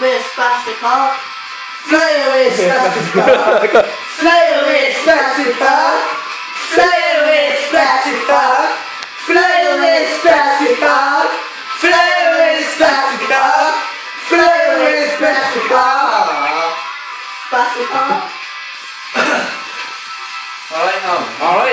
with Spastic Hawk. Fly with Spastic Hawk. Fly with Spastic Hawk. Fly with Spastic Hawk. Fly with Spastic Hawk. Fly with Spastic Hawk. Fly with Spastic Hawk. Spastic Hawk. Alright, now. Um, Alright.